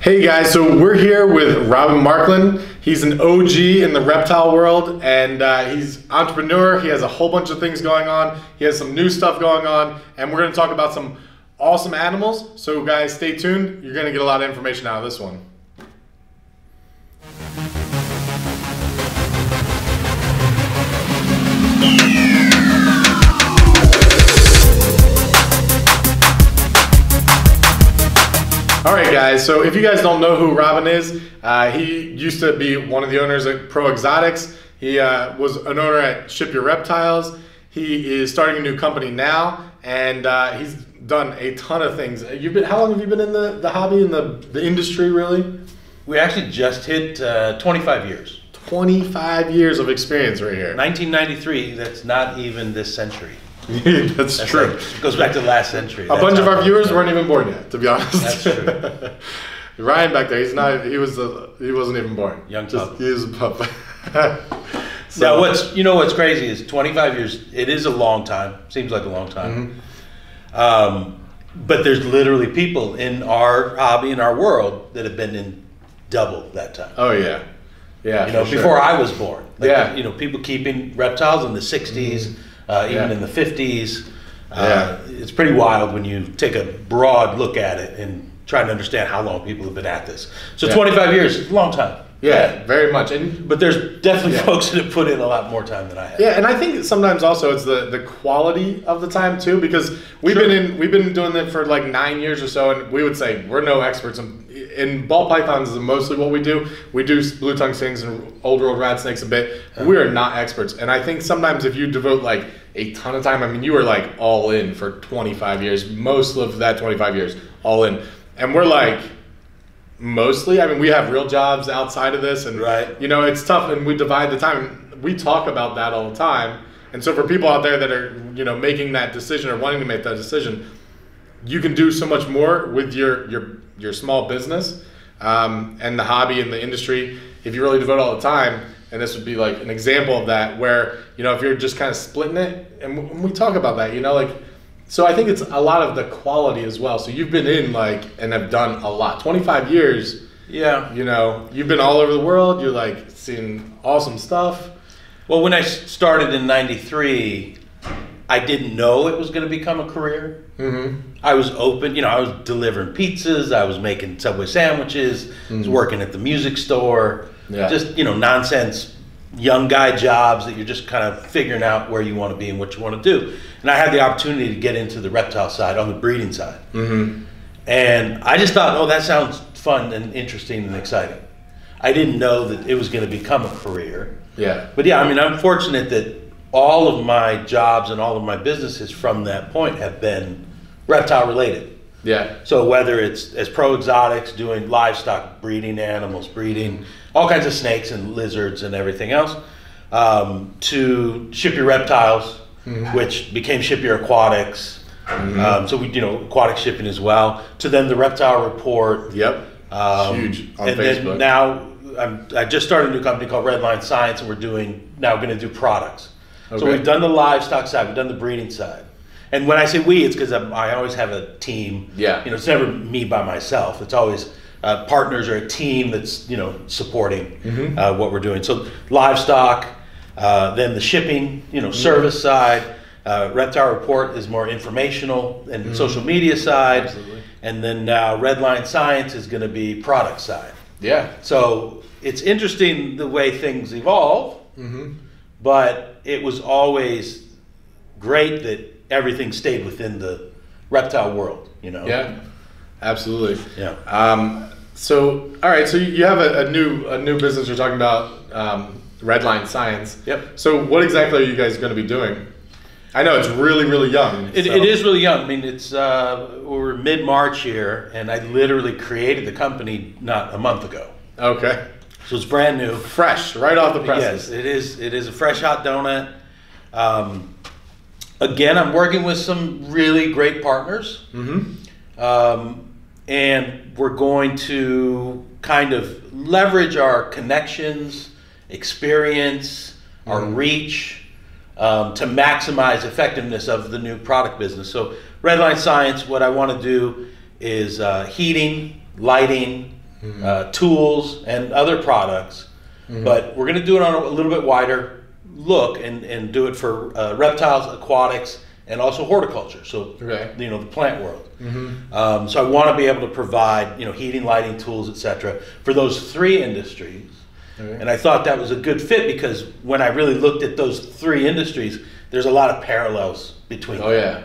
Hey guys, so we're here with Robyn Markland. He's an OG in the reptile world and uh, he's entrepreneur. He has a whole bunch of things going on. He has some new stuff going on and we're going to talk about some awesome animals. So guys, stay tuned. You're going to get a lot of information out of this one. All right, guys. So if you guys don't know who Robyn is, uh, he used to be one of the owners at Pro Exotics. He uh, was an owner at Ship Your Reptiles. He is starting a new company now, and uh, he's done a ton of things. You've been how long have you been in the, the hobby and the, the industry really? We actually just hit uh, 25 years. 25 years of experience right here. 1993, that's not even this century. That's, That's true. like- goes back to the last century. A That's bunch of our viewers weren't even born yet, to be honest. That's true. Ryan back there, he's not. He was. Uh, he wasn't even born. Young Just, pup. He was a pup. so, Now, what's you know what's crazy is 25 years. It is a long time. Seems like a long time. Mm-hmm. Um, but there's literally people in our hobby in our world that have been in double that time. Oh yeah, yeah. you know, sure. before I was born. Like, Yeah. You know, people keeping reptiles in the 60s, uh, even Yeah. in the 50s. Uh, It's pretty wild when you take a broad look at it and try to understand how long people have been at this. So Yeah. 25 years is a long time. Yeah, very much. And But there's definitely Yeah. folks that have put in a lot more time than I have. yeah, and I think sometimes also it's the the quality of the time too, because we've been in we've been doing it for like nine years or so, and we would say we're no experts in. In ball pythons is mostly what we do. We do blue tongue skinks and old world rat snakes a bit. We are not experts, and I think sometimes if you devote like a ton of time, I mean, you were like all in for 25 years, most of that 25 years, all in, and we're like mostly. I mean, we have real jobs outside of this, and Right. you know, it's tough, and we divide the time. We talk about that all the time, and so for people out there that are you know making that decision or wanting to make that decision, you can do so much more with your your your small business um, and the hobby and the industry if you really devote all the time. And this would be like an example of that, where you know if you're just kind of splitting it, and we talk about that, you know, like. So I think it's a lot of the quality as well. So you've been in like and have done a lot. 25 years, Yeah. you know, you've been all over the world. You're like seeing awesome stuff. Well, when i started in 93, I didn't know it was going to become a career. Mm-hmm. I was open, you know, I was delivering pizzas, I was making Subway sandwiches, I was working at the music store, Yeah. just, you know, nonsense young guy jobs that you're just kind of figuring out where you want to be and what you want to do. And I had the opportunity to get into the reptile side on the breeding side. Mm-hmm. And I just thought, oh, that sounds fun and interesting and exciting. I didn't know that it was going to become a career. Yeah. But yeah, I mean, I'm fortunate that all of my jobs and all of my businesses from that point have been reptile related. Yeah. So whether it's as pro exotics doing livestock breeding animals, breeding all kinds of snakes and lizards and everything else, um, to ship your reptiles, which became ship your aquatics. Um, so we, you know, aquatic shipping as well. To then the reptile report, Yep. um, Huge on and Facebook. then now I'm, I just started a new company called Redline Science, and we're doing now going to do products. Okay. So we've done the livestock side, we've done the breeding side, and when I say we, it's because I always have a team. Yeah. you know, it's never me by myself. It's always uh, partners or a team that's you know supporting Mm-hmm. uh, what we're doing. So livestock, uh, then the shipping, you know, Mm-hmm. service side. Uh, Reptile Report is more informational and social media side, Mm-hmm. Absolutely. and then now Redline Science is going to be product side. Yeah. So it's interesting the way things evolve, Mm-hmm. but it was always great that everything stayed within the reptile world, you know? Yeah. Absolutely. Yeah. Um, so, all right. So you have a, a new a new business. You're talking about um, Redline Science. Yep. So, what exactly are you guys going to be doing? I know it's really, really young. It, so- it is really young. I mean, it's uh, we're mid March here, and I literally created the company not a month ago, okay. so it's brand new. Fresh, right off the press. Yes, it is. It is a fresh hot donut. Um, again, I'm working with some really great partners. Mm-hmm. Um, and we're going to kind of leverage our connections, experience, our reach um, to maximize effectiveness of the new product business. So, Redline Science, what I want to do is uh, heating, lighting, uh, tools, and other products. But we're going to do it on a little bit wider look and, and do it for uh, reptiles, aquatics, and also horticulture. So, Okay. you know, the plant world. Um, so I want to be able to provide, you know, heating, lighting, tools, etc. for those three industries. Okay. And I thought that was a good fit because when I really looked at those three industries, there's a lot of parallels between. Them. Oh yeah.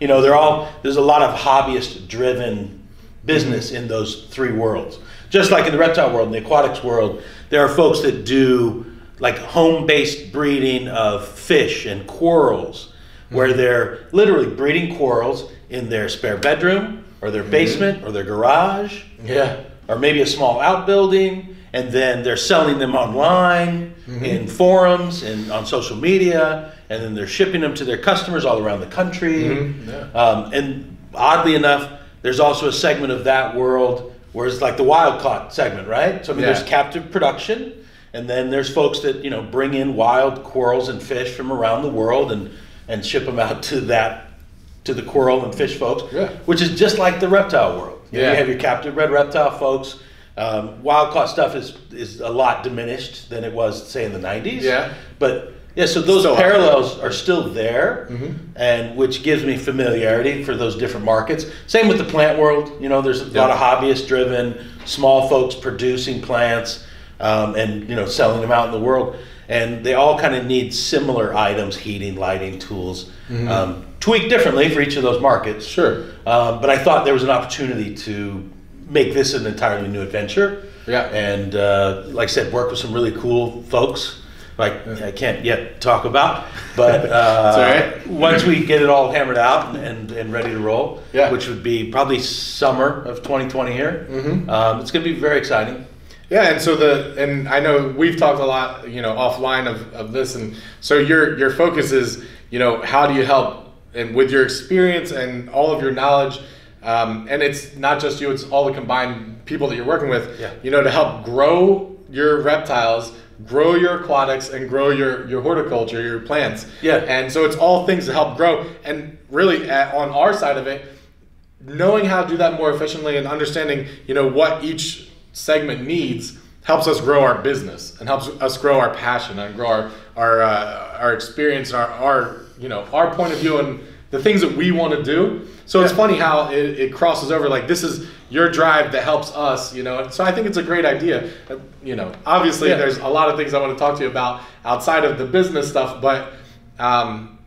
You know, they're all there's a lot of hobbyist driven business in those three worlds. Just like in the reptile world, in the aquatics world, there are folks that do like home based breeding of fish and corals, where they're literally breeding corals in their spare bedroom or their basement or their garage Yeah. or maybe a small outbuilding, and then they're selling them online in forums and on social media, and then they're shipping them to their customers all around the country. Mhm, yeah. Um, and oddly enough, there's also a segment of that world where it's like the wild caught segment, right? So I mean, Yeah. there's captive production, and then there's folks that you know bring in wild corals and fish from around the world and and ship them out to that to the coral and fish folks, Yeah. which is just like the reptile world. You, know, you have your captive bred reptile folks. Um, wild caught stuff is is a lot diminished than it was, say, in the '90s. Yeah. But yeah, so those Still parallels are still there, Mhm. and which gives me familiarity for those different markets. Same with the plant world. You know, there's a Yeah. lot of hobbyist-driven, small folks producing plants, um, and you know, selling them out in the world. And they all kind of need similar items: heating, lighting, tools, um, tweaked differently for each of those markets. Sure. Um, but I thought there was an opportunity to make this an entirely new adventure. Yeah. And uh, like I said, work with some really cool folks. Like I can't yet talk about, but uh, right. once we get it all hammered out and, and, ready to roll, Yeah. which would be probably summer of 2020 here, Mhm. um, it's going to be very exciting. Yeah, and so the and I know we've talked a lot, you know, offline of, of this, and so your your focus is, you know, how do you help, and with your experience and all of your knowledge, um, and it's not just you; it's all the combined people that you're working with, Yeah. you know, to help grow your reptiles, grow your aquatics, and grow your your horticulture, your plants. Yeah. and so it's all things to help grow, and really at, on our side of it, knowing how to do that more efficiently and understanding you know what each segment needs helps us grow our business and helps us grow our passion and grow our our uh, our experience and our, our you know our point of view and the things that we want to do. So it's funny how it, it crosses over like this is your drive that helps us you know? So i think it's a great idea. You know obviously Yeah. there's a lot of things i want to talk to you about outside of the business stuff but um,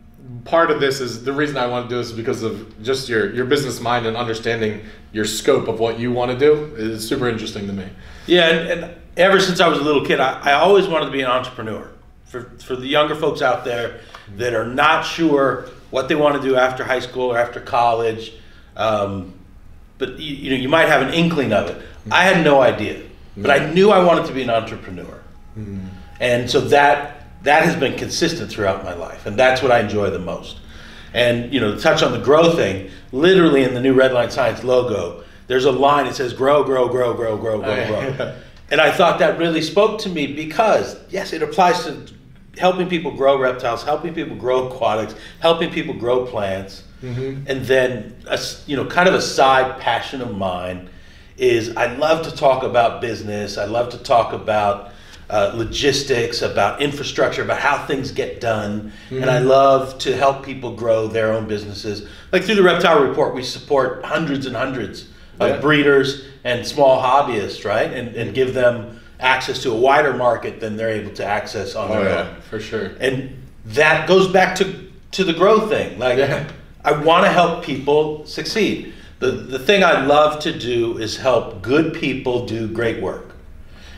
part of this is the reason I want to do this is because of just your your business mind and understanding your scope of what you want to do is super interesting to me. Yeah, and, and ever since I was a little kid, I, I always wanted to be an entrepreneur. For, for the younger folks out there that are not sure what they want to do after high school or after college, um, but you, you know you might have an inkling of it. I had no idea, but I knew I wanted to be an entrepreneur, and so that that has been consistent throughout my life, and that's what I enjoy the most. And you know, to touch on the grow thing, literally in the new Redline Science logo, there's a line that says "grow, grow, grow, grow, grow, grow, oh, grow." And I thought that really spoke to me because, yes, it applies to helping people grow reptiles, helping people grow aquatics, helping people grow plants. Mm-hmm. And then, a you know, kind of a side passion of mine is I love to talk about business. I love to talk about uh, logistics, about infrastructure, about how things get done. And I love to help people grow their own businesses. Like through the Reptile Report, we support hundreds and hundreds of breeders and small hobbyists, right? And, and give them access to a wider market than they're able to access on Oh their yeah, own. for sure. And that goes back to, to the growth thing. Like, Yeah. I want to help people succeed. The, the thing I love to do is help good people do great work.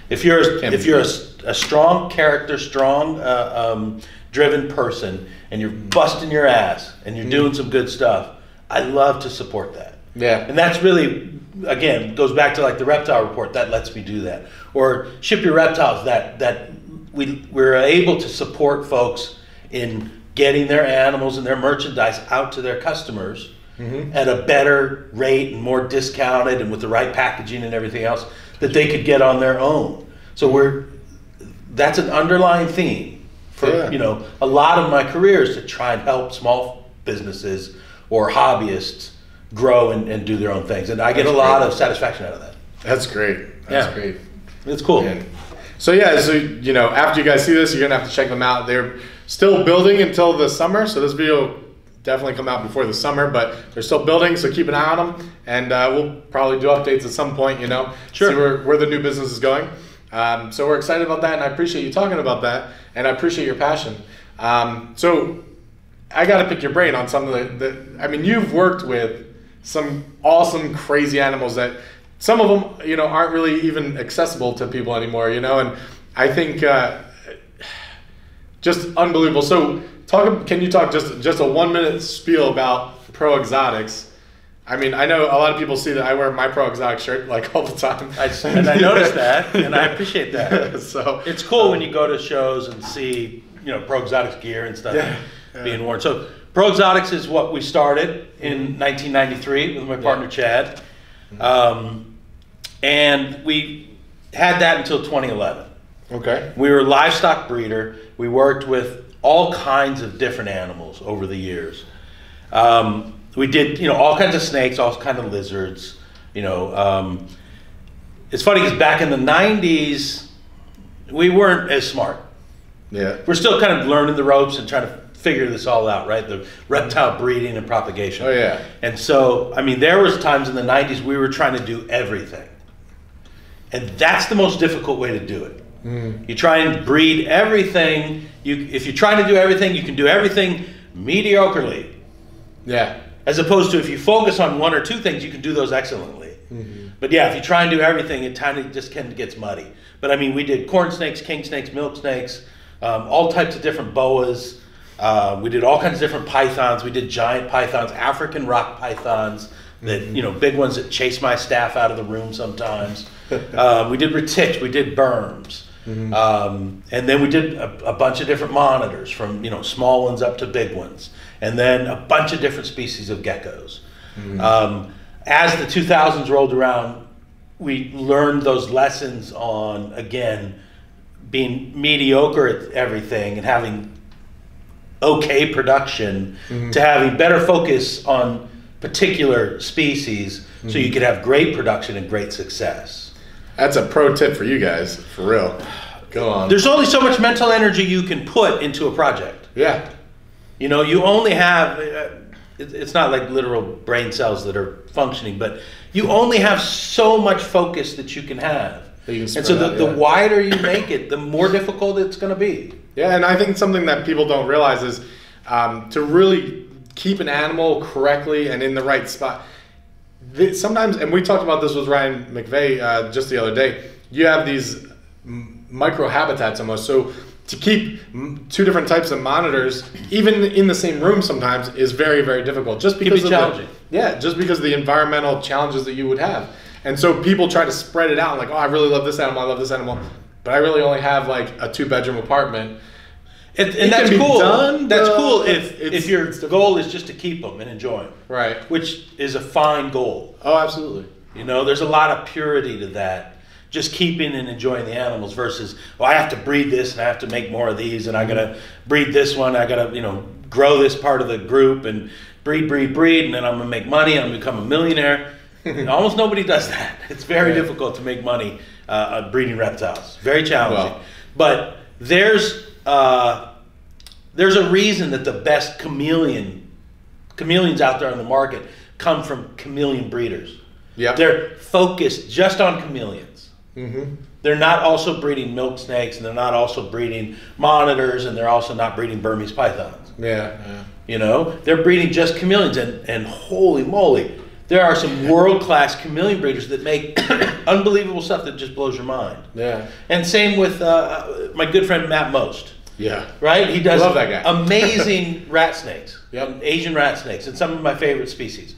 If you're Can't if you're a, a strong character, strong uh, um, driven person, and you're busting your ass and you're doing some good stuff, I love to support that. Yeah. And that's really, again, goes back to like the reptile report that lets me do that. Or ship your reptiles that that we we're able to support folks in getting their animals and their merchandise out to their customers at a better rate and more discounted and with the right packaging and everything else that they could get on their own. So we're that's an underlying theme for Yeah. you know a lot of my career is to try and help small businesses or hobbyists grow and, and do their own things and i get That's a lot great. of satisfaction out of that That's great. That's Yeah. great. It's cool. Man. So yeah, so you know, after you guys see this, you're gonna have to check them out. They're still building until the summer, so this video definitely come out before the summer, but they're still building, so keep an eye on them, and uh, we'll probably do updates at some point. You know, Sure. see where, where the new business is going. Um, so we're excited about that, and I appreciate you talking about that, and I appreciate your passion. Um, so I got to pick your brain on something that, that I mean, you've worked with some awesome, crazy animals that some of them, you know, aren't really even accessible to people anymore, you know, and I think uh, just unbelievable. So, talk. Can you talk just just a one minute spiel about Pro Exotics? I mean, I know a lot of people see that I wear my Pro Exotic shirt like all the time. I, and I noticed that, and I appreciate that. so It's cool when um, you go to shows and see, you know, Pro Exotics gear and stuff Yeah, yeah. being worn. So Pro Exotics is what we started in mm-hmm. 1993 with my partner Chad, mm-hmm. um, and we had that until 2011. Okay. We were a livestock breeder. We worked with all kinds of different animals over the years. Um, we did, you know, all kinds of snakes, all kinds of lizards. You know, um, it's funny because back in the '90s, we weren't as smart. Yeah. We're still kind of learning the ropes and trying to figure this all out, right? The reptile breeding and propagation. Oh yeah. And so, I mean, there was times in the '90s we were trying to do everything, and that's the most difficult way to do it. You try and breed everything. You, if you're trying to do everything, you can do everything mediocrely. Yeah. As opposed to if you focus on one or two things, you can do those excellently. But yeah, if you try and do everything, it kind of just kind of gets muddy. But I mean, we did corn snakes, king snakes, milk snakes, um, all types of different boas. Uh, we did all kinds of different pythons. We did giant pythons, African rock pythons that you know, big ones that chase my staff out of the room sometimes. uh, we did retics, we did berms. Um, and then we did a, a bunch of different monitors from you know small ones up to big ones, and then a bunch of different species of geckos. Um, as the 2000s rolled around, we learned those lessons on again being mediocre at everything and having okay production to having better focus on particular species so you could have great production and great success. That's a pro tip for you guys, for real. Go on. There's only so much mental energy you can put into a project. yeah. You know, you only have, uh, it- it's not like literal brain cells that are functioning, but you only have so much focus that you can have. You can and so the, out, the wider you make it, the more difficult it's going to be. Yeah, and I think something that people don't realize is um, to really keep an animal correctly and in the right spot. Th- Sometimes, and we talked about this with Ryan McVeigh uh, just the other day. You have these m- micro habitats almost. So to keep m- two different types of monitors, even in the same room, sometimes is very very difficult. Just be because of challenging. The, yeah, just because of the environmental challenges that you would have. And so people try to spread it out like, oh, I really love this animal, I love this animal, but I really only have like a two bedroom apartment. And, It that's cool. done, that's cool if, if your it's goal is just to keep them and enjoy them, Right. which is a fine goal. Oh, absolutely. You know, there's a lot of purity to that. Just keeping and enjoying the animals versus, well, I have to breed this and I have to make more of these and I gotta breed this one. I gotta, you know, grow this part of the group and breed, breed, breed, and then I'm gonna make money. I'm gonna become a millionaire. Almost nobody does that. It's very Right. difficult to make money uh, breeding reptiles. Very challenging. Well- but there's uh, there's a reason that the best chameleon chameleons out there on the market come from chameleon breeders. Yeah. They're focused just on chameleons. Mm-hmm. They're not also breeding milk snakes, and they're not also breeding monitors, and they're also not breeding Burmese pythons. Yeah. yeah. You know, they're breeding just chameleons, and, and holy moly, there are some world class chameleon breeders that make unbelievable stuff that just blows your mind. Yeah. And same with uh, my good friend Matt Most Yeah. right? He does Love that guy. amazing rat snakes, Yep. Asian rat snakes, and some of my favorite species.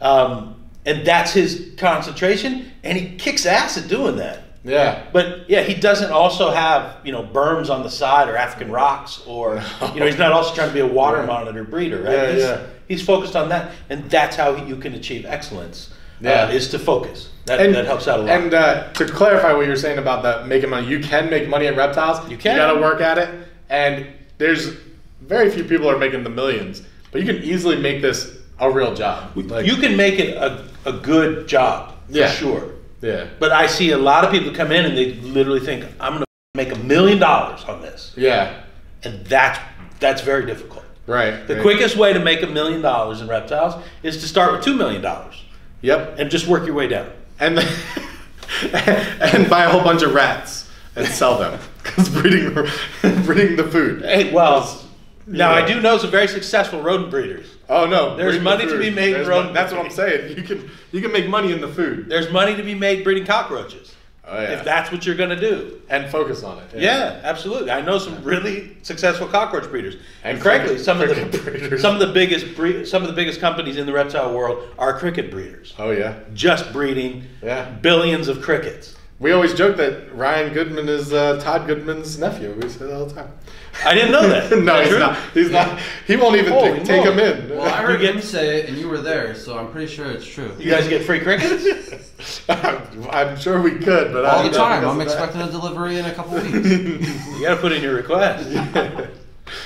Um, and that's his concentration, and he kicks ass at doing that. Yeah. But yeah, he doesn't also have you know berms on the side or African rocks, or you know he's not also trying to be a water monitor breeder, right? Yeah, he's, yeah. he's focused on that, and that's how you can achieve excellence. Yeah. uh, is to focus. That, that helps out a lot. And uh, to clarify what you're saying about that making money, you can make money at reptiles. You can. You got to work at it, and there's very few people are making the millions, but you can easily make this a real job. Like, you can make it a, a good job for Yeah. sure. Yeah. But I see a lot of people come in and they literally think, I'm going to make a million dollars on this. Yeah. And that's, that's very difficult. Right. The right. quickest way to make a million dollars in reptiles is to start with $2 million Yep. and just work your way down. And and buy a whole bunch of rats and sell them because breeding breeding the food. Hey, well, now Yeah. I do know some very successful rodent breeders. Oh no, There's breeding the money to be made in There's rodent mon- That's what I'm saying. You can you can make money in the food. There's money to be made breeding cockroaches. Oh yeah. If that's what you're going to do. and focus on it. Yeah, absolutely. I know some really successful cockroach breeders, and, And frankly, some of the breeders. some of the biggest bre- some of the biggest companies in the reptile world are cricket breeders, Oh yeah. just breeding Yeah. billions of crickets. We always joke that Ryan Goodman is uh, Todd Goodman's nephew. We say that all the time. I didn't know that. no, he's true? not. He's not. He won't even Holy take, take him in. Well, I heard him say it, and you were there, so I'm pretty sure it's true. You guys get free crickets? I'm sure we could, but I All don't the time. because I'm of that. expecting a delivery in a couple weeks. you got to put in your request.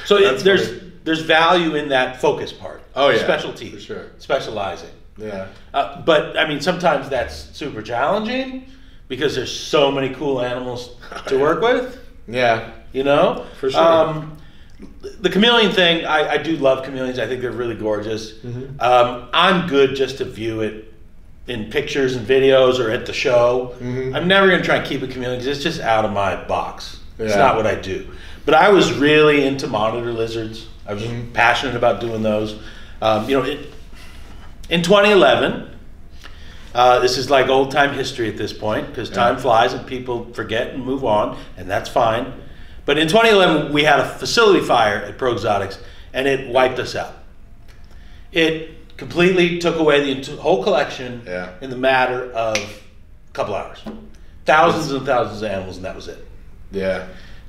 So it, That's there's funny. there's value in that focus part. Oh, yeah, specialty for sure. specializing. Yeah. Uh, but I mean, sometimes that's super challenging because there's so many cool animals to work with. Yeah. You know, For sure. Um, the chameleon thing, I, I do love chameleons. I think they're really gorgeous. Mm-hmm. Um, I'm good just to view it in pictures and videos or at the show. Mhm. I'm never going to try and keep a chameleon because it's just out of my box. It's not what I do. But I was really into monitor lizards. I was Mhm. passionate about doing those. Um, you know, it, in 2011, uh, this is like old time history at this point because time Yeah. flies and people forget and move on, and that's fine. But in 2011, we had a facility fire at Pro Exotics, and it wiped us out. It completely took away the whole collection Yeah. in the matter of a couple hours. Thousands and thousands of animals, and that was it. Yeah.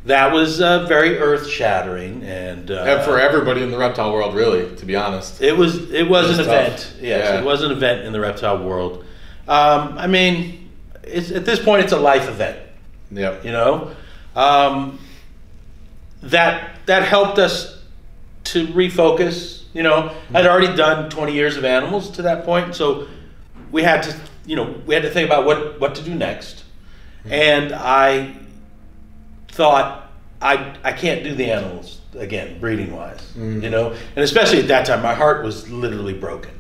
That was uh, very earth shattering, and, uh, And for everybody in the reptile world, really, to be honest. It was it was It an was event. Yes, Yeah. it was an event in the reptile world. Um, I mean, it's, at this point, it's a life event. Yep. You know, um, that that helped us to refocus. You know, I'd already done 20 years of animals to that point, so we had to, you know, we had to think about what what to do next. And I thought I I can't do the animals again, breeding wise. Mhm. You know, and especially at that time, my heart was literally broken,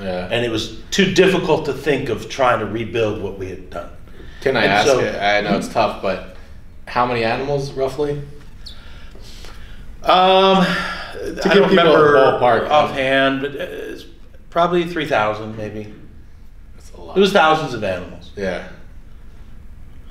Yeah. and it was too difficult to think of trying to rebuild what we had done. Can I And ask? so- you- I know it's tough, but how many animals roughly? Um, I give don't people a remember ballpark. offhand, but it's probably three thousand, maybe. That's a lot. It was thousands of animals. yeah.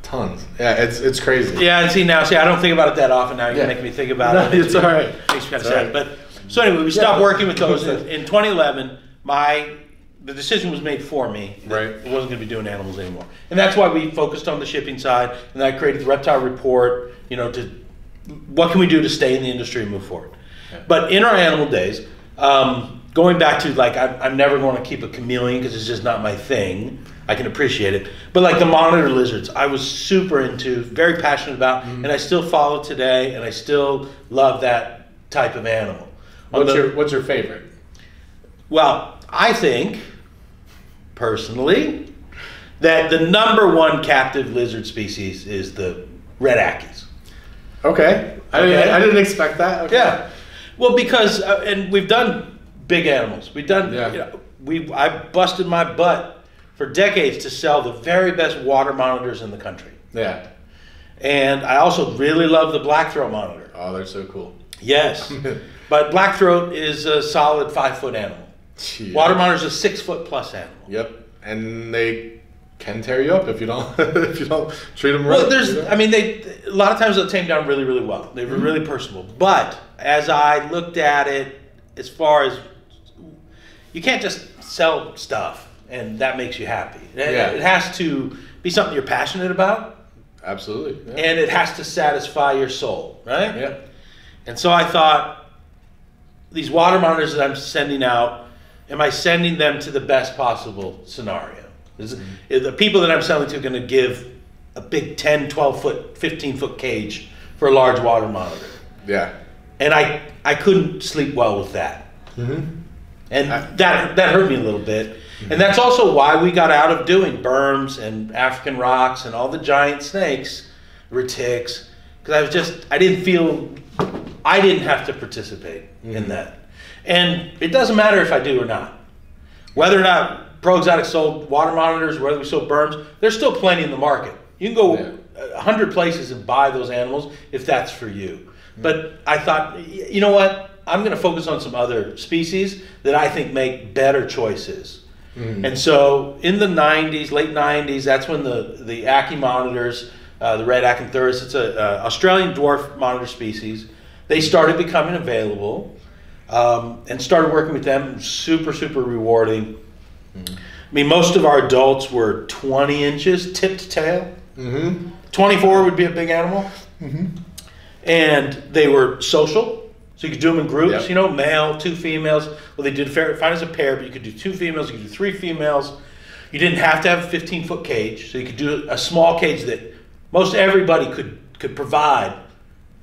Tons. Yeah, it's it's crazy. Yeah, and see now, see, I don't think about it that often. Now you're Yeah. making me think about No, it. it's all right. Makes me kind It's of all sad. right. But so anyway, we stopped but- working with those in, in 2011. My the decision was made for me. Right. I wasn't going to be doing animals anymore, and that's why we focused on the shipping side. And I created the reptile report. You know, to what can we do to stay in the industry and move forward. But in our animal days, um, going back to like I'm, I'm never going to keep a chameleon because it's just not my thing. I can appreciate it, but like the monitor lizards, I was super into, very passionate about, Mm-hmm. and I still follow today, and I still love that type of animal. What's the- your What's your favorite? Well, I think, personally, that the number one captive lizard species is the red ackies. Okay. I Okay. didn't I didn't expect that. Okay. Yeah. Well, because uh, and we've done big animals. We've done. Yeah. You know, we I busted my butt for decades to sell the very best water monitors in the country, Yeah. and I also really love the black throat monitor. Oh, they're so cool. Yes, but black throat is a solid five foot animal. Monitor is a six foot plus animal. Yep. And they can tear you up if you don't if you don't treat them right. Well, there's, you know? I mean, they a lot of times they'll tame down really, really well. They were Mm-hmm. really personable. But as I looked at it, as far as you can't just sell stuff and that makes you happy. It, Yeah. it has to be something you're passionate about, Absolutely. Yeah. and it has to satisfy your soul, right? yeah. And so I thought, these water monitors that I'm sending out, am I sending them to the best possible scenario? Is, is the people that I'm selling to are going to give a big 10, 12 foot, 15 foot cage for a large water monitor? Yeah. And I, I couldn't sleep well with that. Mm-hmm. And I- that, that hurt me a little bit. And that's also why we got out of doing berms and African rocks and all the giant snakes, retics, because I was just I didn't feel I didn't have to participate in that. And it doesn't matter if I do or not. Whether or not Pro Exotic sold water monitors, whether we sold berms, there's still plenty in the market. You can go Yeah. a hundred places and buy those animals if that's for you. But I thought, you know what? I'm going to focus on some other species that I think make better choices. And so in the 90s, late 90s, that's when the the Ackie monitors, uh, the red Acanthurus, it's a uh, Australian dwarf monitor species. They started becoming available um, and started working with them. Super, super rewarding. I mean, most of our adults were 20 inches tip to tail. Mm-hmm. 24 would be a big animal. And they were social. So you could do them in groups, Yep. you know, male, two females. Well, they did fair, fine as a pair, but you could do two females, you could do three females. You didn't have to have a 15 foot cage. So you could do a small cage that most everybody could, could provide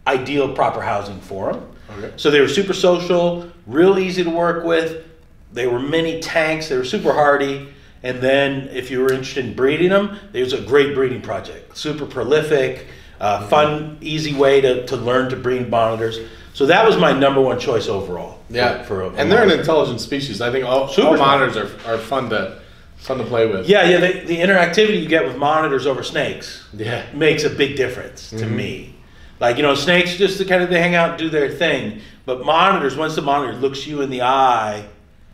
ideal proper housing for them. Okay. So they were super social, real easy to work with. They were mini tanks. They were super hardy. And then, if you were interested in breeding them, it was a great breeding project. Super prolific, uh, fun, easy way to, to learn to breed monitors. So that was my number one choice overall. Yeah, for, a, and they're an intelligent species. I think all, Super all monitors are, are fun to fun to play with. yeah, yeah. The, the interactivity you get with monitors over snakes Yeah. makes a big difference to me. Like you know, snakes just kind of they hang out and do their thing, but monitors once the monitor looks you in the eye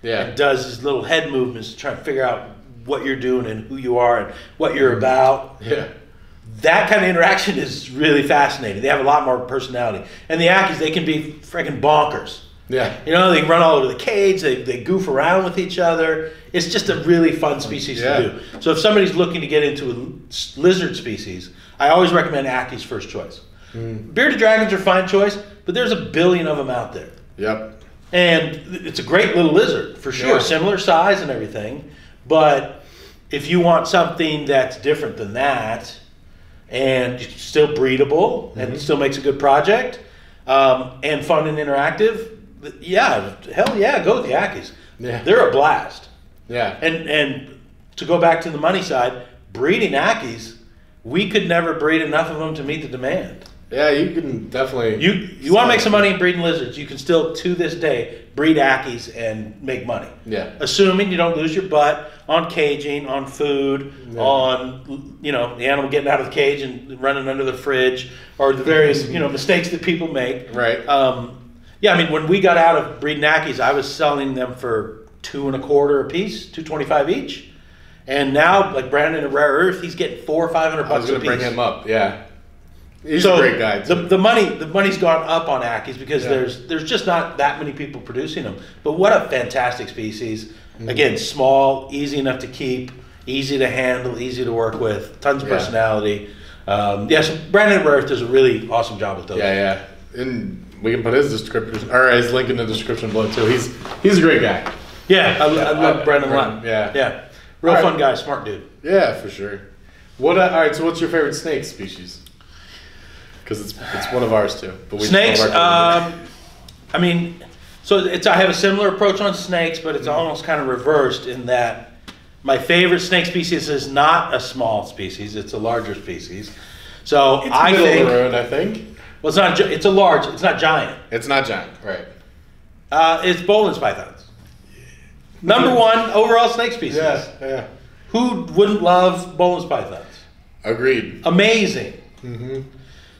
Yeah. and does his little head movements to try to figure out what you're doing and who you are and what you're mm-hmm. about. Yeah. That kind of interaction is really fascinating. They have a lot more personality. And the Ackies, they can be freaking bonkers. Yeah. You know, they run all over the cage, they, they goof around with each other. It's just a really fun species Yeah. to do. So if somebody's looking to get into a lizard species, I always recommend Ackies first choice. Bearded dragons are fine choice, but there's a billion of them out there. Yep. And it's a great little lizard for sure, Yeah. similar size and everything. But if you want something that's different than that, and still breedable Mm-hmm. and still makes a good project, um, and fun and interactive, yeah, hell yeah, go with the Ackies. Yeah. They're a blast. Yeah. And and to go back to the money side, breeding Ackies, we could never breed enough of them to meet the demand. Yeah, you can definitely. You you want to make some money breeding lizards, you can still to this day breed Ackies and make money. Yeah. Assuming you don't lose your butt on caging, on food, Yeah. on you know the animal getting out of the cage and running under the fridge, or the various you know mistakes that people make. Right. Um, yeah, I mean when we got out of breeding Ackies, I was selling them for two and a quarter a piece, two twenty five each. And now, like Brandon at Rare Earth, he's getting four or five hundred bucks. I was gonna bring him up. Yeah. He's so a great guy. The, Too. the money the money's gone up on Ackies because Yeah. there's there's just not that many people producing them. But what a fantastic species! Mm-hmm. Again, small, easy enough to keep, easy to handle, easy to work with, tons of Yeah. personality. Um, yeah, so Brandon Worth does a really awesome job with those. yeah, yeah. And we can put his description or his link in the description below too. He's he's a great guy. yeah, I, I love Uh, Brandon a lot. Yeah. yeah, real All right. fun guy, smart dude. Yeah, for sure. What? Uh, all right. So, what's your favorite snake species? Because it's it's one of ours too. But we Snakes. one of our- Um, I mean, so it's I have a similar approach on snakes, but it's almost kind of reversed in that my favorite snake species is not a small species; it's a larger species. So it's I think road. I think well, it's not. It's a large. It's not giant. it's not giant, right? Uh, it's Boelen's pythons. Number one overall snake species. Yeah, yeah. Who wouldn't love Boelen's pythons? Agreed. Amazing. Mm-hmm.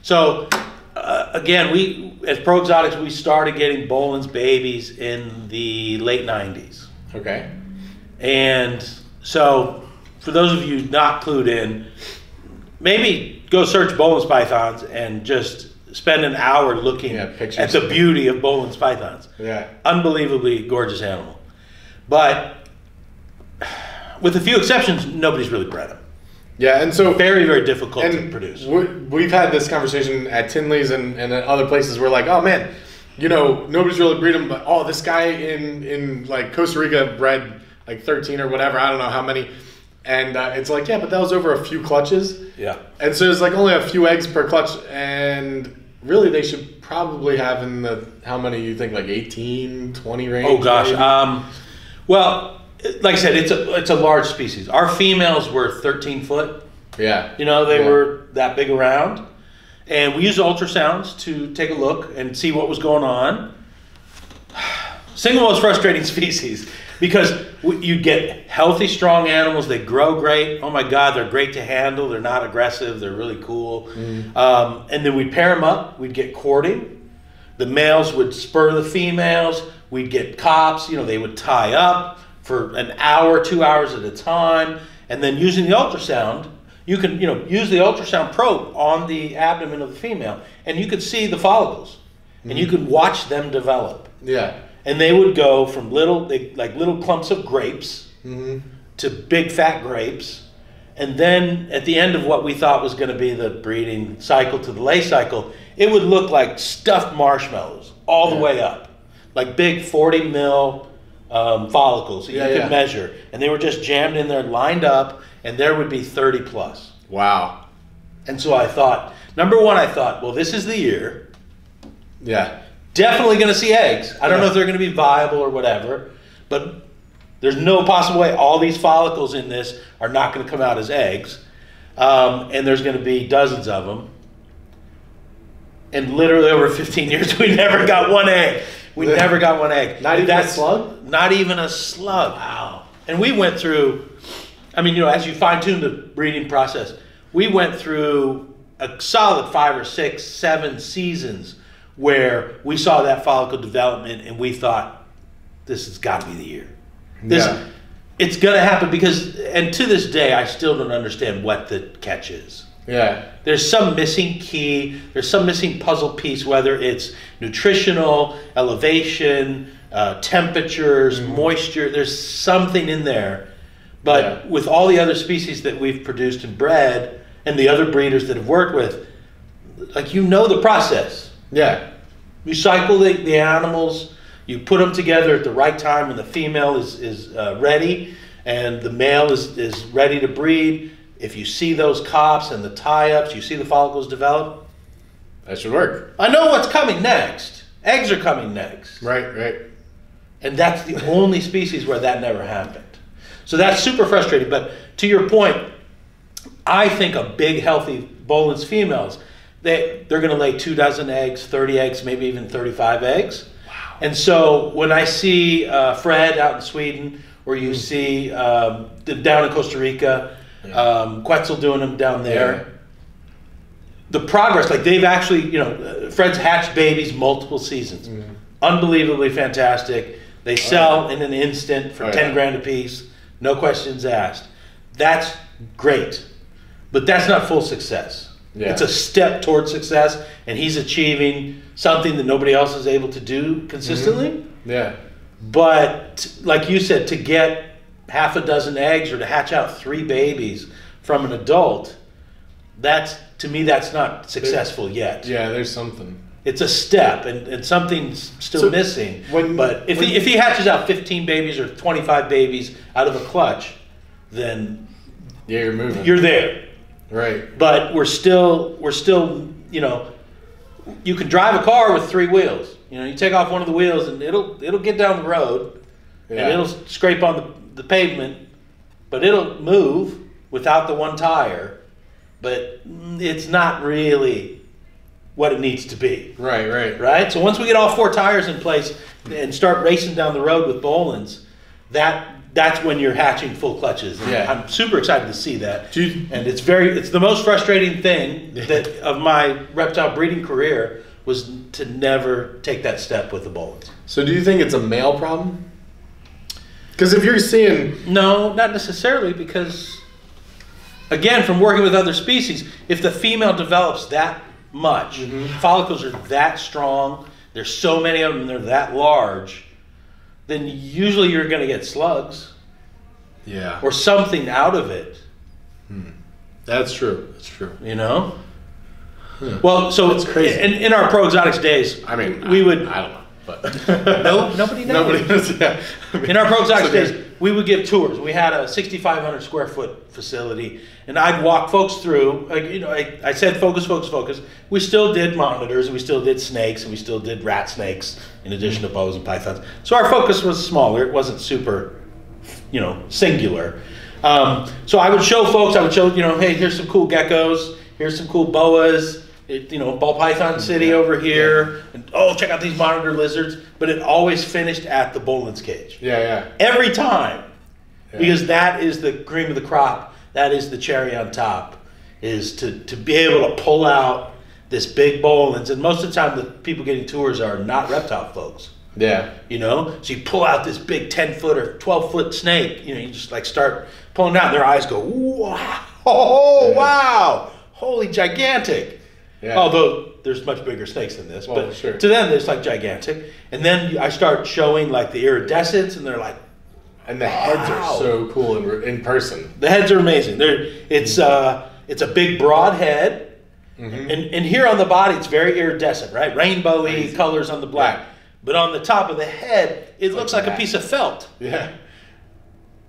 So uh, again, we as Pro Exotics, we started getting Boelen's babies in the late '90s, Okay. and so for those of you not clued in, maybe go search Boelen's pythons and just spend an hour looking Yeah, at pictures. the beauty of Boelen's pythons. Yeah. Unbelievably gorgeous animal, but with a few exceptions, nobody's really bred them. Yeah, and so Very, very difficult to produce. we- we've had this conversation at Tinley's and, and at other places. We're like, oh man, you know, nobody's really breeding, but oh, this guy in in like Costa Rica bred like thirteen or whatever. I don't know how many, and uh, it's like, yeah, but that was over a few clutches, Yeah. and so it's like only a few eggs per clutch, and really they should probably have in the how many you think like 18, 20 range. Oh gosh. maybe? Um, well, like I said, it's a it's a large species. Our females were 13 foot. Yeah. You know, they Yeah. were that big around, and we used ultrasounds to take a look and see what was going on. Single most frustrating species because you get healthy, strong animals. They grow great. Oh my God, they're great to handle. They're not aggressive. They're really cool. Um, and then we'd pair them up. We'd get courting. The males would spur the females. We'd get cops. You know, they would tie up for an hour, two hours at a time, and then using the ultrasound, you can you know use the ultrasound probe on the abdomen of the female, and you could see the follicles, and you mm-hmm. could watch them develop. Yeah. and they would go from little they, like little clumps of grapes mm-hmm. to big fat grapes and then at the end of what we thought was going to be the breeding cycle to the lay cycle it would look like stuffed marshmallows all the way up. Like big 40 mil um, follicles that Yeah, you could yeah. measure and they were just jammed in there lined up and there would be 30 plus Wow. and so i thought number one i thought well this is the year Yeah. definitely going to see eggs. I don't know if they're going to be viable or whatever, but there's no possible way all these follicles in this are not going to come out as eggs. Um, and there's going to be dozens of them. And literally over 15 years, we never got one egg. We never got one egg. Not even a slug? Not even a slug. Wow. And we went through, I mean, you know, as you fine tune the breeding process, we went through a solid five or six, seven seasons where we saw that follicle development and we thought, this has got to be the year. This, Yeah. It's going to happen because, and to this day, I still don't understand what the catch is. Yeah. There's some missing key, there's some missing puzzle piece, whether it's nutritional, elevation, uh, temperatures, moisture, there's something in there. But Yeah. with all the other species that we've produced and bred, and the other breeders that have worked with, like you know the process. Yeah. You cycle the, the animals, you put them together at the right time when the female is, is uh, ready and the male is, is ready to breed. If you see those cops and the tie ups, you see the follicles develop. That should work. I know what's coming next. Eggs are coming next. Right. Right. And that's the only species where that never happened. So that's super frustrating. But to your point, I think a big, healthy Boelen's females, they, they're going to lay two dozen eggs, 30 eggs, maybe even 35 eggs. Wow. And so when I see uh, Fred out in Sweden, or you see um, down in Costa Rica, um, Quetzal doing them down there, the progress, like they've actually, you know, Fred's hatched babies multiple seasons. Unbelievably fantastic. They sell in an instant for Oh, 10 yeah. grand a piece, no questions asked. That's great. But that's not full success. Yeah. It's a step toward success, and he's achieving something that nobody else is able to do consistently. Yeah. But like you said, to get half a dozen eggs or to hatch out three babies from an adult, that's to me that's not successful yet. Yeah. There's something. It's a step, and, and something's still So, missing. when- but if when- he, if he hatches out 15 babies or 25 babies out of a clutch, then Yeah. You're moving. you're there. right. But we're still we're still you know you can drive a car with three wheels. You know, you take off one of the wheels and it'll it'll get down the road Yeah. and it'll scrape on the, the pavement, but it'll move without the one tire. But it's not really what it needs to be, Right. Right. right? So once we get all four tires in place and start racing down the road with Boelens, that that's when you're hatching full clutches. Yeah. I'm super excited to see that. And it's very it's the most frustrating thing that of my reptile breeding career was to never take that step with the Boelens. So do you think it's a male problem? Because if you're seeing, No, not necessarily, because again, from working with other species, if the female develops that much, mm-hmm. follicles are that strong, there's so many of them, they're that large, then usually you're going to get slugs yeah, or something out of it. Hmm. that's true. That's true. You know. Hmm. Well, so it's crazy. In, in our pro exotics days, I mean, we I, would I don't know, but no nobody knows. nobody knows. Yeah. I mean, In our pro exotics so days, we would give tours. We had a 6,500 square foot facility, and I'd walk folks through. Like, you know, I, I said focus, focus, focus. We still did monitors, and we still did snakes, and we still did rat snakes, in addition to boas and pythons. So our focus was smaller. It wasn't super you know, singular. Um, so I would show folks, I would show, you know, hey, here's some cool geckos, here's some cool boas, it, you know, Ball Python mm-hmm. City over here, and oh, check out these monitor lizards. But it always finished at the Boelen's cage. Yeah, yeah. every time. Because that is the cream of the crop that is the cherry on top is to, to be able to pull out this big Boelen's and most of the time the people getting tours are not reptile folks. Yeah. you know? So you pull out this big 10 foot or 12 foot snake you know you just like start pulling out and their eyes go wow oh wow holy gigantic Yeah. although there's much bigger snakes than this Well, but sure. to them it's like gigantic and then i start showing like the iridescence, and they're like And the heads Wow. are so cool in, in person. the heads are amazing they're it's uh it's a big broad head Mm-hmm. and, and here on the body it's very iridescent right rainbowy Amazing. colors on the black Yeah. but on the top of the head it looks like a piece of felt Yeah.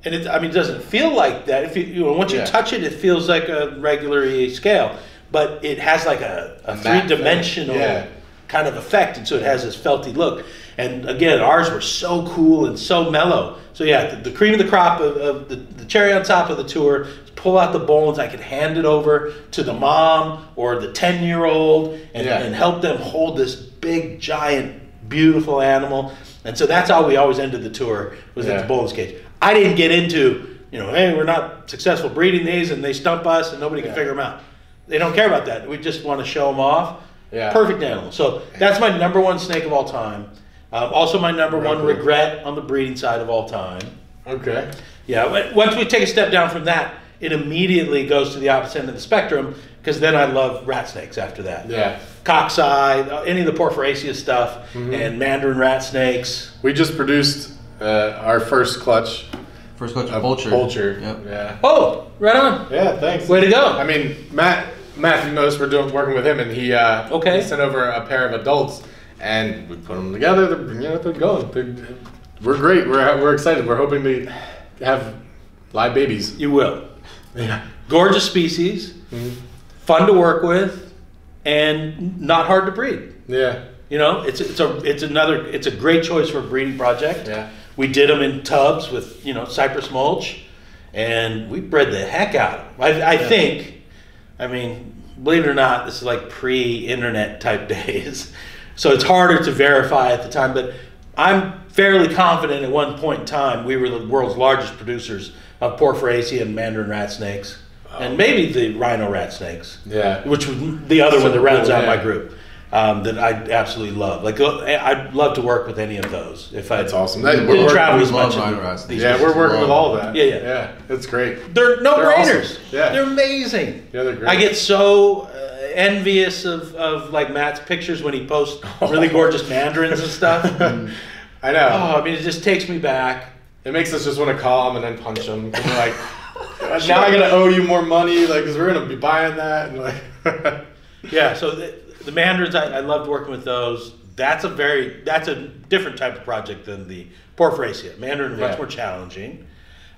and it, I mean, it doesn't feel like that. If you, you know, once you Yeah. touch it, it feels like a regular EA scale, but it has like a, a three dimensional. Yeah. kind of effect, and so it has this felty look. And again, ours were so cool and so mellow. So yeah, the, the cream of the crop of, of the, the cherry on top of the tour. Pull out the bones. I could hand it over to the mom or the ten year old and, Yeah. and help them hold this big, giant, beautiful animal. And so that's how we always ended the tour was at the Boelen's cage. I didn't get into, you know, hey, we're not successful breeding these and they stump us and nobody can figure them out. They don't care about that. We just want to show them off. Yeah. Perfect animal. So that's my number one snake of all time. Um, also, my number one cool. regret on the breeding side of all time. Okay. Yeah, but once we take a step down from that, it immediately goes to the opposite end of the spectrum because then I love rat snakes after that. Yeah. Coxi, uh, any of the Porphyraceae stuff, Mm-hmm. and mandarin rat snakes. We just produced uh, our first clutch First coach of Vulture. Vulture. Yep. Yeah. Oh, right on. Yeah. Thanks. Way to go. I mean, Matt. Matthew knows we're doing working with him, and he uh, Okay. he sent over a pair of adults, and we put them together. They're, you know, they're going. They're, we're great. We're we're excited. We're hoping to have live babies. You will. Yeah. Gorgeous species, fun to work with, and not hard to breed. Yeah. You know, it's it's a it's another it's a great choice for a breeding project. Yeah. We did them in tubs with you know cypress mulch, and we bred the heck out of them. I, I Yeah. think, I mean, believe it or not, this is like pre-internet type days, so it's harder to verify at the time. But I'm fairly confident at one point in time we were the world's largest producers of Porphyraceae and mandarin rat snakes, and maybe the rhino rat snakes Yeah. which was the other one that rounds cool, out my group um, that I absolutely love. Like uh, I'd love to work with any of those if I That's awesome. That- didn't we're working- travel we as love much. in rhino the- these Yeah, we're working with all of that. Yeah, yeah. Yeah. It's great. They're no They're brainers. awesome. Yeah. They're amazing. Yeah, they're great. I get so uh, envious of, of like Matt's pictures when he posts really gorgeous mandarins and stuff. I know. oh, I mean, it just takes me back. It makes us just want to call him and then punch him. We're like, now I gotta owe you more money, like, cause we're gonna be buying that, and like, Yeah, so the, the mandarins, I, I loved working with those. That's a very, that's a different type of project than the Porphyraceae. Mandarin are much more challenging,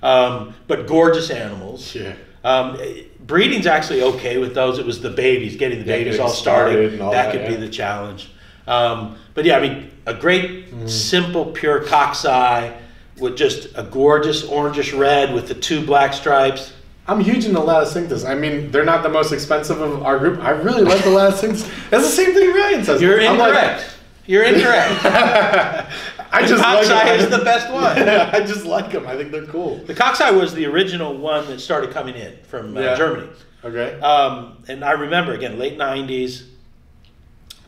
um, but gorgeous animals. yeah, Um, breeding's actually okay with those. It was the babies, getting the Yeah, babies all started. started all that that, could be the challenge. Um, but yeah, I mean, a great, Mm-hmm. simple, pure coxi with just a gorgeous orangish red with the two black stripes. I'm huge into Laticinctus. I mean, they're not the most expensive of our group. I really like the Laticinctus. That's the same thing Ryan says. You're I'm like- incorrect. You're incorrect. I just like coxi them. is the best one. I just like them. I think they're cool. The Coxi was the original one that started coming in from uh, Yeah. Germany. Okay. Um, and I remember, again, late 90s.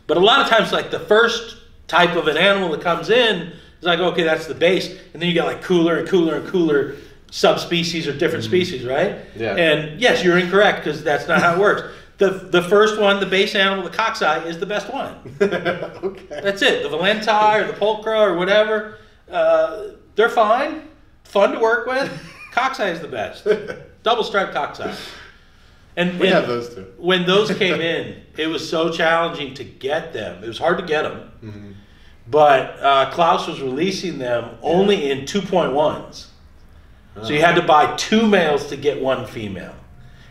But a lot of times, like the first type of an animal that comes in is like, okay, that's the base. And then you get like cooler and cooler and cooler subspecies or different species, right? Mm-hmm. Yeah. And yes, you're incorrect because that's not how it works. The, the first one, the base animal, the coxi, is the best one. okay. That's it. The Vaillanti or the Pulchra or whatever, uh, they're fine, fun to work with. Coxi is the best. Double striped coxi. And, We have those two. when those came in, it was so challenging to get them. It was hard to get them. Mm-hmm. But uh, Klaus was releasing them only in 2.1s. So you had to buy two males to get one female.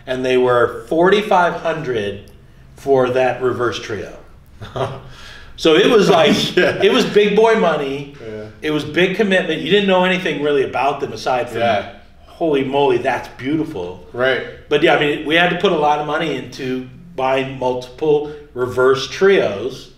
And they were 4500 for that reverse trio. So it was like Yeah. it was big boy money. Yeah. it was big commitment. You didn't know anything really about them aside from, Yeah. holy moly, that's beautiful. Right. But yeah, I mean, we had to put a lot of money into buying multiple reverse trios,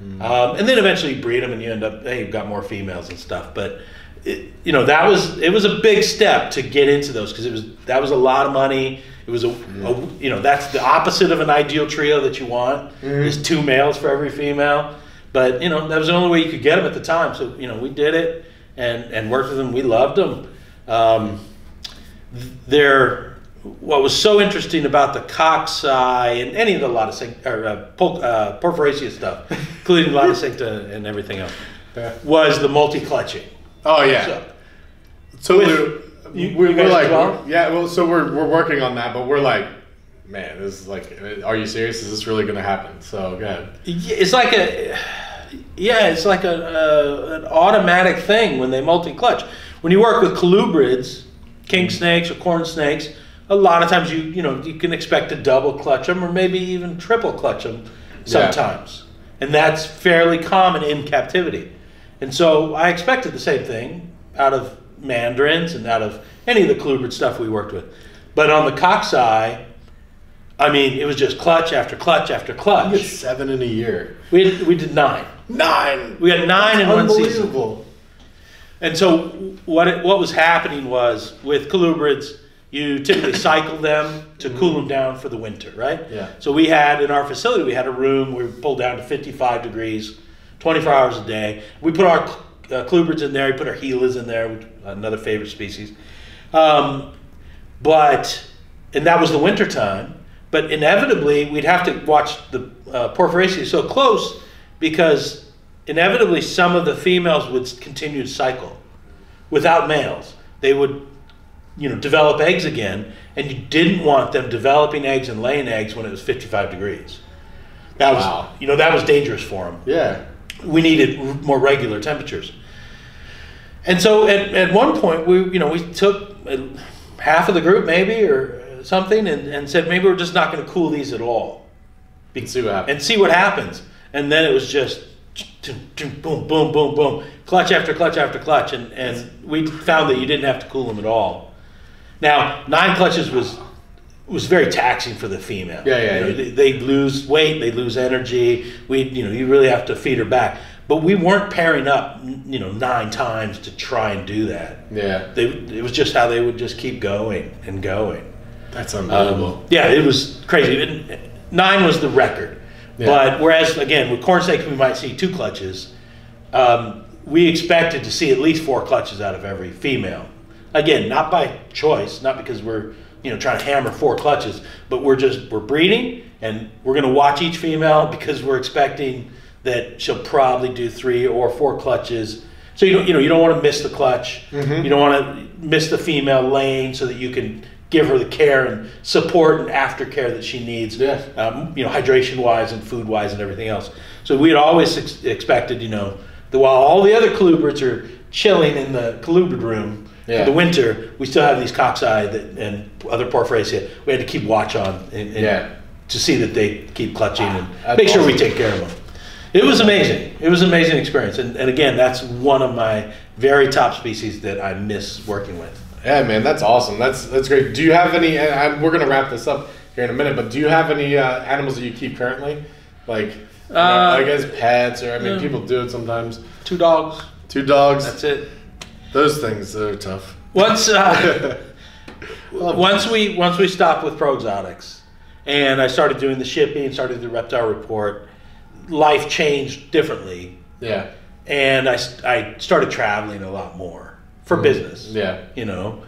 um, and then eventually breed them, and you end up hey, you've got more females and stuff. But it, you know, that was it was a big step to get into those because it was that was a lot of money. It was a, a you know that's the opposite of an ideal trio that you want is two males for every female. But you know that was the only way you could get them at the time. So you know we did it and and worked with them. We loved them. Um, there what was so interesting about the coxi and any of the Lotus or uh, Pol- uh, Porphyraceae stuff, including lot Lotus and everything else, was the multi-clutching. Oh yeah. So, So With- we- you- we, you guys are like, as well? yeah. Well, so we're we're working on that, but we're like, man, this is like, are you serious? Is this really gonna happen? So go ahead. it's like a yeah, it's like a, a an automatic thing when they multi-clutch. When you work with colubrids, king mm-hmm. snakes or corn snakes, a lot of times you you know you can expect to double clutch them or maybe even triple clutch them sometimes, and that's fairly common in captivity. And so I expected the same thing out of mandarins and out of any of the colubrid stuff we worked with, but on the coxi. I mean, it was just clutch after clutch after clutch. You get seven in a year. We did, we did nine. Nine. We had nine in one season. Unbelievable. And so what it, what was happening was with colubrids, you typically cycle them to mm-hmm. cool them down for the winter, right? Yeah. So we had in our facility, we had a room we pulled down to 55 degrees, 24 hours a day. We put our uh, colubrids in there. We put our Gilas in there, another favorite species. Um, but and that was the winter time. But inevitably, we'd have to watch the uh, Porphyraceae so close because inevitably some of the females would continue to cycle without males. They would, you know, develop eggs again, and you didn't want them developing eggs and laying eggs when it was 55 degrees. That was, Wow. you know, that was dangerous for them Yeah. We needed more regular temperatures. And so at, at one point, we you know we took half of the group maybe or something and, and said maybe we're just not going to cool these at all And see what happens. and see what happens. And then it was just boom, boom, boom, boom, clutch after clutch after clutch, and and we found that you didn't have to cool them at all. Now nine clutches was was very taxing for the female. Yeah, yeah, You know, yeah. They, they lose weight, they lose energy. We, you know, you really have to feed her back. But we weren't pairing up, you know, nine times to try and do that. yeah. They, it was just how they would just keep going and going. That's unbelievable. Um, yeah, it was crazy. Nine was the record. Yeah. But whereas, again, with corn snakes, we might see two clutches. Um, we expected to see at least four clutches out of every female. Again, not by choice, not because we're you know trying to hammer four clutches, but we're just we're breeding and we're going to watch each female because we're expecting that she'll probably do three or four clutches. So you don't you know you don't want to miss the clutch. You don't want to miss the female laying so that you can give her the care and support and aftercare that she needs. Yeah. Um, you know, hydration wise and food wise and everything else. So we had always ex- expected, you know, that while all the other colubrids are chilling in the colubrid room Yeah. for the winter, we still have these coxi that, and other porphyraceae. We had to keep watch on and, and Yeah. to see that they keep clutching and That's make sure we take care of them. It was amazing. It was an amazing experience. And, and again, that's one of my very top species that I miss working with. Yeah, man, that's awesome. That's that's great. Do you have any? And I, we're gonna wrap this up here in a minute, but do you have any uh, animals that you keep currently, like, you know, Uh, like as pets, or I mean, yeah. people do it sometimes. Two dogs. Two dogs. That's it. Those things are tough. Once uh, once we once we stopped with Pro Exotics, and I started doing the shipping, started the reptile report, life changed differently, yeah, and I, I started traveling a lot more for business. yeah, you know,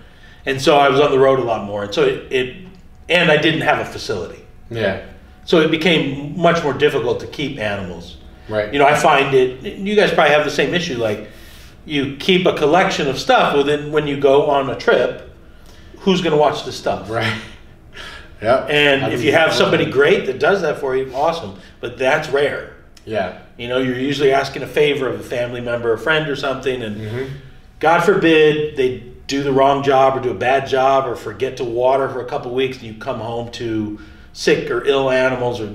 and so I was on the road a lot more, and so it, it and I didn't have a facility, yeah. so it became much more difficult to keep animals. Right. You know, I find it. You guys probably have the same issue. Like, you keep a collection of stuff. Well, then when you go on a trip, who's going to watch the stuff? Right. Yeah. And if you have somebody great that does that for you, awesome. But that's rare. Yeah. You know, you're usually asking a favor of a family member, a friend, or something, and Mm-hmm. God forbid they do the wrong job or do a bad job or forget to water for a couple weeks, and you come home to sick or ill animals or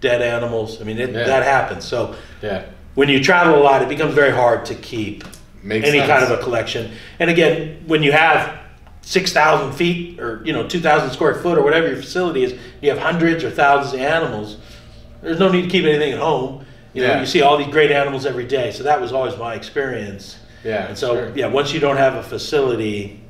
dead animals. I mean, it, Yeah. that happens. So Yeah. when you travel a lot, it becomes very hard to keep Makes any sense. kind of a collection. And again, when you have six thousand feet or you know two thousand square foot or whatever your facility is, you have hundreds or thousands of animals. There's no need to keep anything at home. You know, you see all these great animals every day. So that was always my experience. Yeah, And so sure. yeah, once you don't have a facility,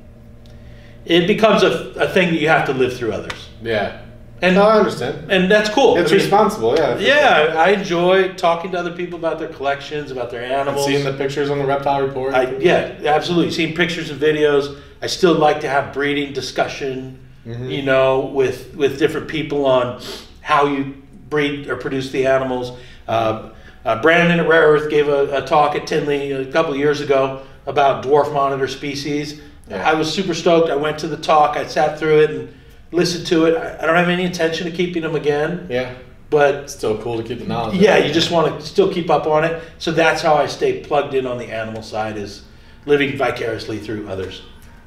it becomes a, a thing that you have to live through others. Yeah. And No, I understand. and that's cool. It's I mean, responsible, yeah. Yeah, I enjoy talking to other people about their collections, about their And animals. seeing the pictures on the reptile report. I, yeah, absolutely. Seeing pictures and videos. I still like to have breeding discussion, Mm-hmm. you know, with with different people on how you breed or produce the animals. Uh, uh, Brandon at Rare Earth gave a, a talk at Tinley a couple years ago about dwarf monitor species. Yeah. I was super stoked. I went to the talk. I sat through it and listened to it. I, I don't have any intention of keeping them again, yeah. but It's still cool to keep the knowledge. yeah, you just want to still keep up on it. So that's how I stay plugged in on the animal side is living vicariously through others.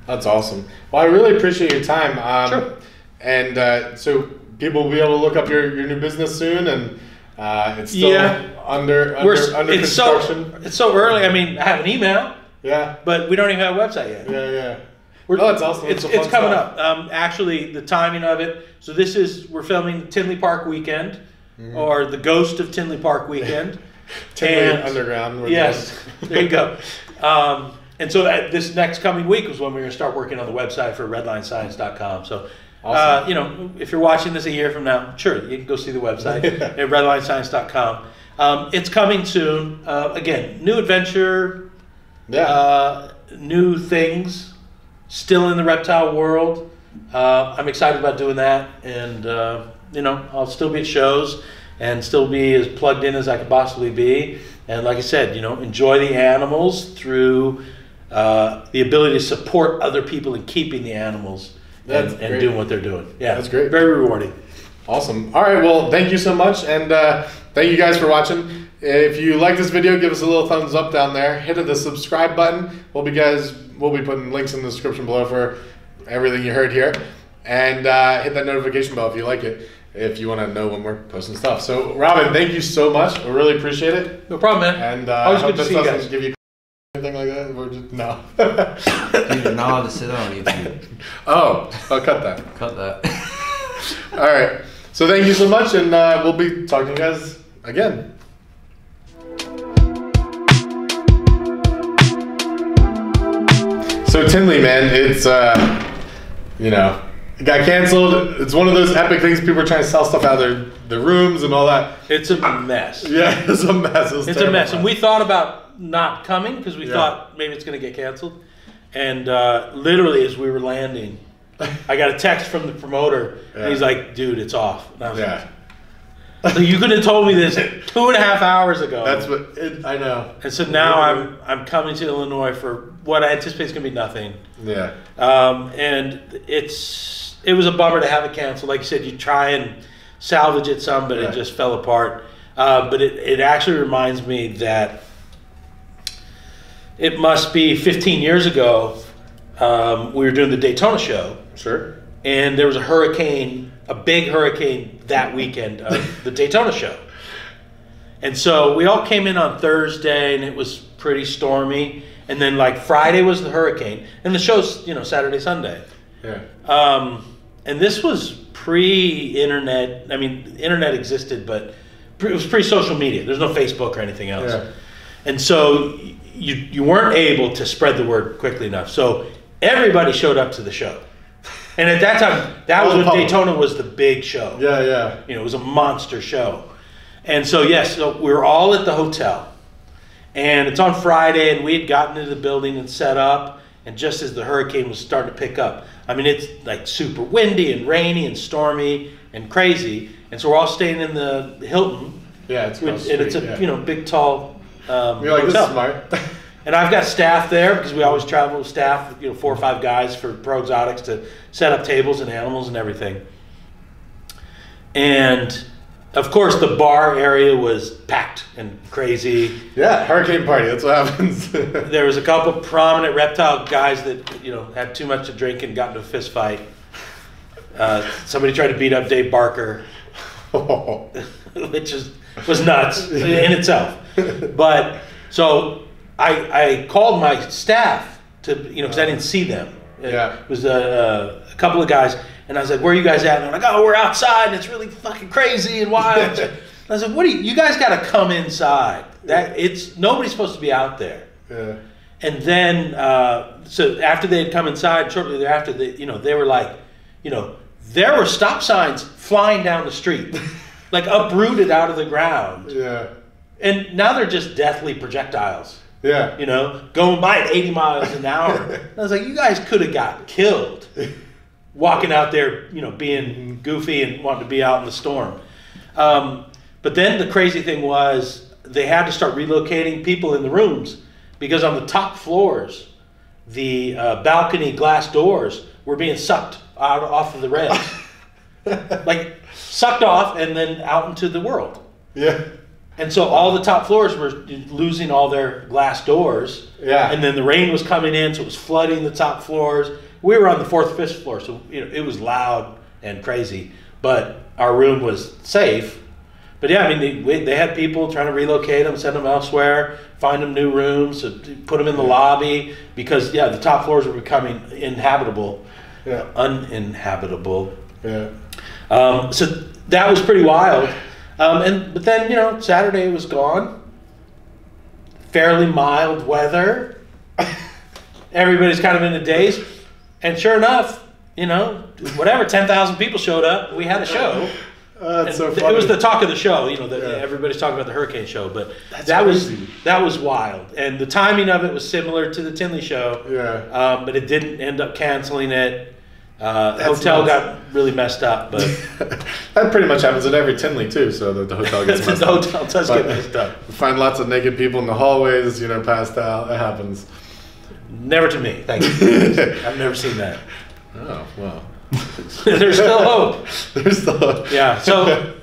That's awesome. Well, I really appreciate your time. Um, Sure. And uh, so people will be able to look up your, your new business soon, and uh, it's still Yeah. under under, We're, under it's construction. so it's so early. I mean, I have an email, yeah, but we don't even have a website yet. yeah, yeah. We're, Oh, that's awesome. It's, It's it's, coming stuff. up. Um, actually, the timing of it. So this is we're filming Tinley Park weekend, Mm-hmm. or the Ghost of Tinley Park weekend. Tinley And- Underground. we're Yes, there you go. Um, and so that, this next coming week was when we're going to start working on the website for redlinescience.com. So, uh, you know, if you're watching this a year from now, sure, you can go see the website at redlinescience.com. Um, it's coming soon. Uh, again, new adventure, Yeah. uh, new things, still in the reptile world. Uh, I'm excited about doing that, and uh, you know, I'll still be at shows and still be as plugged in as I could possibly be. And like I said, you know, enjoy the animals through uh, the ability to support other people in keeping the animals and, and doing what they're doing. Yeah, That's great. Very rewarding. Awesome. All right. Well, thank you so much, and uh, thank you guys for watching. If you like this video, give us a little thumbs up down there. Hit the subscribe button. We'll be guys. We'll be putting links in the description below for everything you heard here, and uh, hit that notification bell if you like it. If you want to know when we're posting stuff. So, Robyn, thank you so much. We really appreciate it, No problem, man. and uh, Always I hope good to this see you guys. give you anything like that. We're just no. Dude, you're not allowed to say that on YouTube. oh, I'll cut that. Cut that. All right. So thank you so much, and uh, we'll be talking to you guys again. So Tinley, man, it's uh, you know, it got canceled. It's one of those epic things. People are trying to sell stuff out of their, their rooms and all that. It's a mess. Yeah, it's a mess. It It's a mess, and we thought about not coming because we Yeah. thought maybe it's going to get canceled. And uh, literally, as we were landing, I got a text from the promoter, and he's like, "Dude, it's off." And I was Yeah, like, "So you could have told me this two and a half hours ago." that's what it, I know. and so now I'm I'm coming to Illinois for what I anticipate is going to be nothing. Yeah, Um, and it's it was a bummer to have it canceled. Like you said, you try and salvage it some, but Right. it just fell apart. Uh, but it, it actually reminds me that it must be 15 years ago. Um, we were doing the Daytona show, sure. and there was a hurricane, a big hurricane that weekend of the Daytona show. And so we all came in on Thursday, and it was pretty stormy. And then like Friday was the hurricane, and the show's you know Saturday, Sunday. Yeah, Um, and this was pre-internet. I mean, internet existed, but pre- it was pre-social media. There's no Facebook or anything else. Yeah. And so you you weren't able to spread the word quickly enough. So everybody showed up to the show. And at that time, that was when. Daytona was the big show. yeah, yeah. You know, it was a monster show. And so, yes, so we were all at the hotel. And it's on Friday, and we had gotten into the building and set up. And just as the hurricane was starting to pick up, I mean, it's like super windy and rainy and stormy and crazy. And so we're all staying in the Hilton. Yeah, it's Which, across and it's a yeah. you know big tall um, You're like this hotel. is smart. And I've got staff there because we always travel with staff, you know, four or five guys for Pro Exotics to set up tables and animals and everything. And of course, the bar area was packed and crazy. yeah, hurricane party. That's what happens. There was a couple prominent reptile guys that you know had too much to drink and got into a fist fight. Uh, somebody tried to beat up Dave Barker. which is was nuts in itself. But so I, I called my staff to, you know, because I didn't see them. It Yeah. was a, a couple of guys, and I was like, "Where are you guys at?" And they're like, "Oh, we're outside, and it's really fucking crazy and wild." And I was like, "What do you? You guys got to come inside. That it's nobody's supposed to be out there." Yeah. And then, uh, so after they had come inside, shortly thereafter, they, you know, they were like, you know, there were stop signs flying down the street, like uprooted out of the ground, Yeah. and now they're just deathly projectiles Yeah. you know, going by at 80 miles an hour. I was like, you guys could have got killed walking out there, you know, being goofy and wanting to be out in the storm. Um, but then the crazy thing was they had to start relocating people in the rooms because on the top floors, the uh, balcony glass doors were being sucked out off of the rails. like sucked off and then out into the world. Yeah. And so all the top floors were losing all their glass doors. Yeah. And then the rain was coming in, so it was flooding the top floors. We were on the fourth, fifth floor, so you know, it was loud and crazy. But our room was safe. But yeah, I mean, they, we- they had people trying to relocate them, send them elsewhere, find them new rooms, put them in the lobby because yeah, the top floors were becoming inhabitable, Yeah. uninhabitable. Yeah. Um, so that was pretty wild. Um, and but then you know Saturday was gone. Fairly mild weather. Everybody's kind of in a daze, and sure enough, you know, whatever ten thousand people showed up. We had a show. Uh, that's so funny. It was the talk of the show, you know. That Yeah. everybody's talking about the hurricane show, but That's that crazy. was that was wild, and the timing of it was similar to the Tinley show. Yeah. Um, but it didn't end up canceling it. Uh, the hotel nuts. got really messed up, but that pretty much happens at every Tinley too. So the, the hotel gets messed the up. hotel does But get messed up. Find lots of naked people in the hallways. You know, passed out. It happens. Never to me, thank you. I've never seen that. Oh well. There's still hope. There's the hope. Yeah. So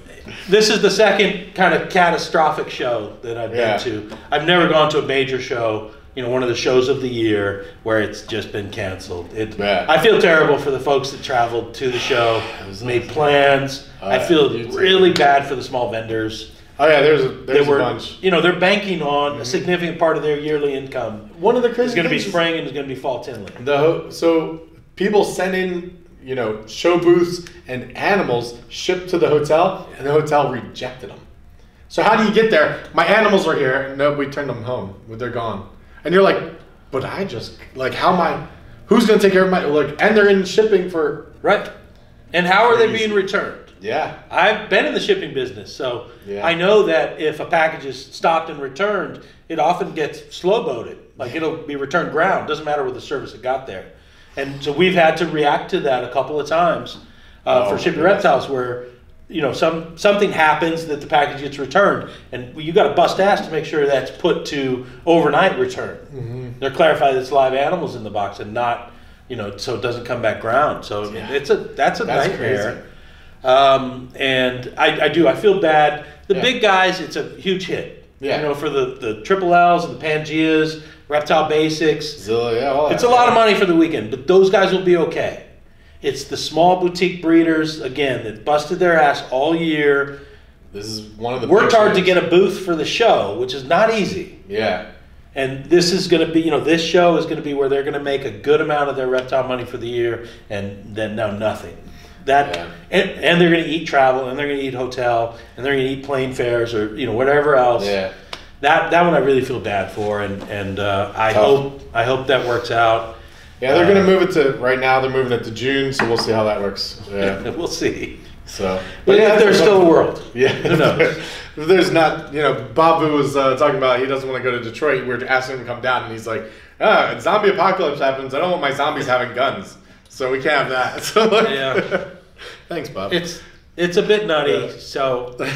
this is the second kind of catastrophic show that I've Yeah. been to. I've never gone to a major show, you know, one of the shows of the year where it's just been canceled. It, Yeah. I feel terrible for the folks that traveled to the show, made plans. Oh, I feel really bad for the small vendors. Oh yeah, there's a there's were, a bunch. Mm-hmm. you know, they're banking on a significant part of their yearly income. One of the It's is going to be spring and it's going to be fall Tinley. The so people send in you know show booths and animals shipped to the hotel, and the hotel rejected them. So how do you get there? My animals are here. No, we turned them home. But they're gone. And you're like, but I just like how am I? Who's gonna take care of my like? And they're in shipping for Right. And how are they being returned? Yeah. I've been in the shipping business, so Yeah. I know that if a package is stopped and returned, it often gets slow boated. Like it'll be returned ground. Doesn't matter what the service it got there. And so we've had to react to that a couple of times uh, Oh, for shipping goodness. reptiles, where you know some something happens that the package gets returned, and you got to bust ass to make sure that's put to overnight return. Mm-hmm. They're clarify that it's live animals in the box and not you know so it doesn't come back ground. So Yeah. it's a that's a That's nightmare. crazy. Um, and I, I do. I feel bad. The Yeah. big guys, it's a huge hit. Yeah. You know, for the the triple L's and the Pangeas, Reptile Basics. Zilla, yeah. All It's a lot of money for the weekend, but those guys will be okay. It's the small boutique breeders again that busted their ass all year, This is one of the worked hard to get a booth for the show, which is not easy. Yeah. And this is going to be, you know, this show is going to be where they're going to make a good amount of their reptile money for the year, and then now nothing. That Yeah. and, and they're going to eat travel, and they're going to eat hotel, and they're going to eat plane fares, or you know whatever else. Yeah. That that one I really feel bad for, and and uh, I Tough. hope I hope that works out. Yeah, they're Uh, gonna move it to right now. They're moving it to June, so we'll see how that works. Yeah. we'll see. So, But yeah, if there's still a world. Yeah, Who knows? there's not, you know, Babu was uh, talking about he doesn't want to go to Detroit. We are asking him to come down, and he's like, "Ah, zombie apocalypse happens. I don't want my zombies having guns, so we can't have that." So, like, Yeah. thanks, Bob. It's it's a bit nutty. Yeah. So uh,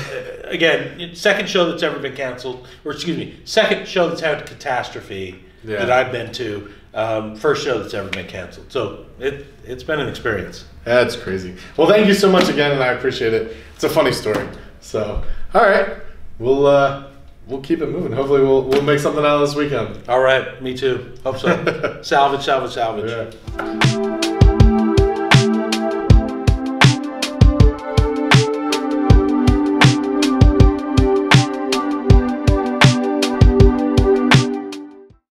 again, second show that's ever been canceled, or excuse me, second show that's had a catastrophe Yeah. that I've been to. Um, first show that's ever been canceled. So it it's been an experience. That's crazy. Well, thank you so much again, and I appreciate it. It's a funny story. So, all right, we'll uh, we'll keep it moving. Hopefully, we'll we'll make something out of this weekend. All right, me too. Hope so. salvage, salvage, salvage. Yeah.